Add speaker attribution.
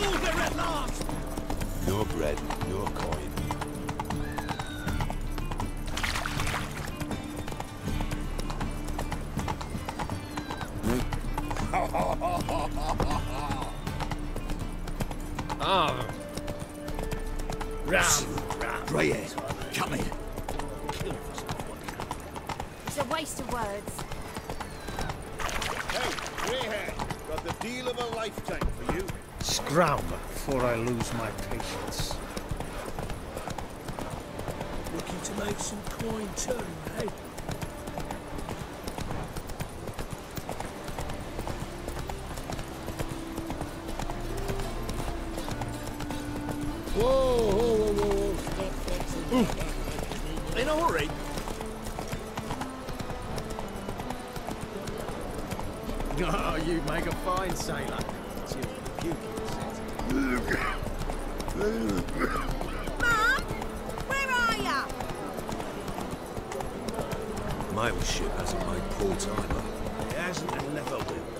Speaker 1: We'll have all there at last!
Speaker 2: No bread, no coin.
Speaker 3: Ah.
Speaker 1: Round, round.
Speaker 2: Greyhead, come here.
Speaker 4: It's a waste of words.
Speaker 1: Hey, Greyhead, got the deal of a lifetime for you.
Speaker 3: Scram before I lose my patience.
Speaker 1: Looking to make some coin too, eh? Whoa, whoa, whoa, whoa, whoa. Stop, stop, stop. In a hurry.
Speaker 3: Oh, you make a fine sailor.
Speaker 4: Mum! Where are ya?
Speaker 2: Mail ship hasn't made port either.
Speaker 1: It hasn't and never will.